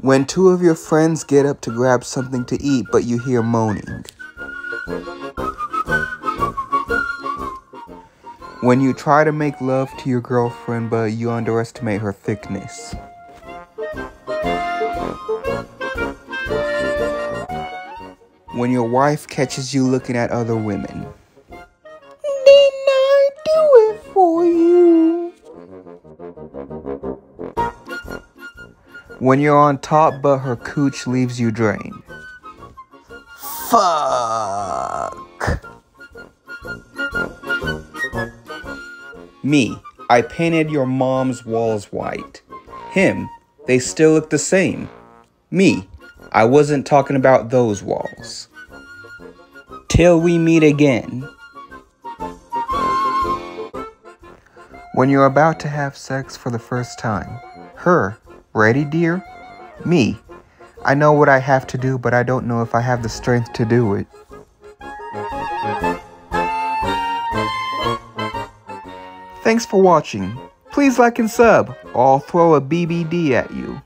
When two of your friends get up to grab something to eat, but you hear moaning. When you try to make love to your girlfriend, but you underestimate her thickness. When your wife catches you looking at other women. When you're on top, but her cooch leaves you drained. Fuck. Me, I painted your mom's walls white. Him, they still look the same. Me, I wasn't talking about those walls. Till we meet again. When you're about to have sex for the first time. Her, ready, dear? Me, I know what I have to do, but I don't know if I have the strength to do it. Thanks for watching. Please like and sub, or I'll throw a BBD at you.